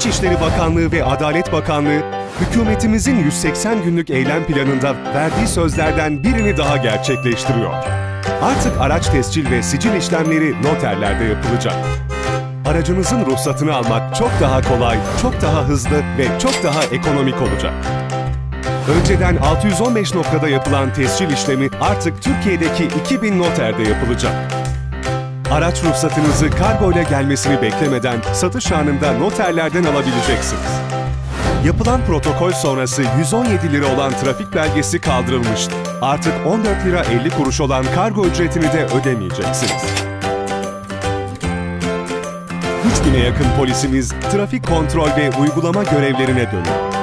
İçişleri Bakanlığı ve Adalet Bakanlığı, hükümetimizin 180 günlük eylem planında verdiği sözlerden birini daha gerçekleştiriyor. Artık araç tescil ve sicil işlemleri noterlerde yapılacak. Aracınızın ruhsatını almak çok daha kolay, çok daha hızlı ve çok daha ekonomik olacak. Önceden 615 noktada yapılan tescil işlemi artık Türkiye'deki 2000 noterde yapılacak. Araç ruhsatınızı kargo ile gelmesini beklemeden satış anında noterlerden alabileceksiniz. Yapılan protokol sonrası 117 lira olan trafik belgesi kaldırılmıştı. Artık 14 lira 50 kuruş olan kargo ücretini de ödemeyeceksiniz. 3000'e yakın polisimiz trafik kontrol ve uygulama görevlerine dönüyor.